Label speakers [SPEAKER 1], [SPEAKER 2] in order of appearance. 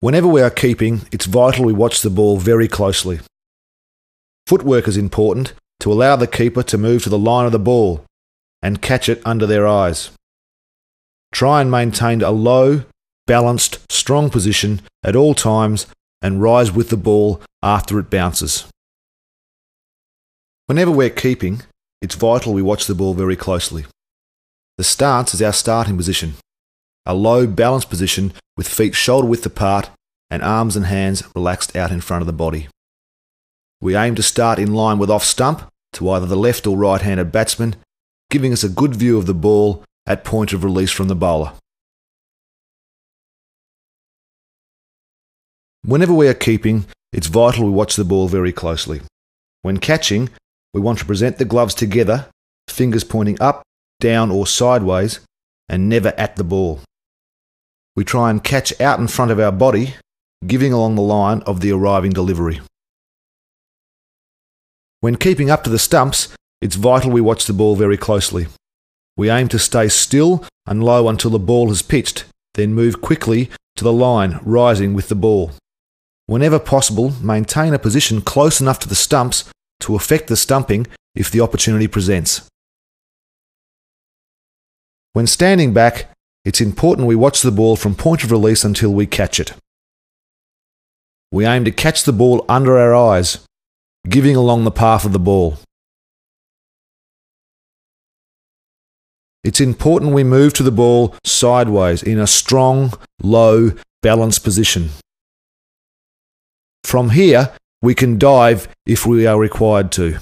[SPEAKER 1] Whenever we are keeping, it's vital we watch the ball very closely. Footwork is important to allow the keeper to move to the line of the ball and catch it under their eyes. Try and maintain a low, balanced, strong position at all times and rise with the ball after it bounces. Whenever we're keeping, it's vital we watch the ball very closely. The stance is our starting position, a low, balanced position with feet shoulder width apart and arms and hands relaxed out in front of the body. We aim to start in line with off stump to either the left or right handed batsman, giving us a good view of the ball at point of release from the bowler. Whenever we are keeping, it's vital we watch the ball very closely. When catching, we want to present the gloves together, fingers pointing up, down, or sideways, and never at the ball. We try and catch out in front of our body, giving along the line of the arriving delivery. When keeping up to the stumps, it's vital we watch the ball very closely. We aim to stay still and low until the ball has pitched, then move quickly to the line, rising with the ball. Whenever possible, maintain a position close enough to the stumps to affect the stumping if the opportunity presents. When standing back, it's important we watch the ball from point of release until we catch it. We aim to catch the ball under our eyes, giving along the path of the ball. It's important we move to the ball sideways in a strong, low, balanced position. From here, we can dive if we are required to.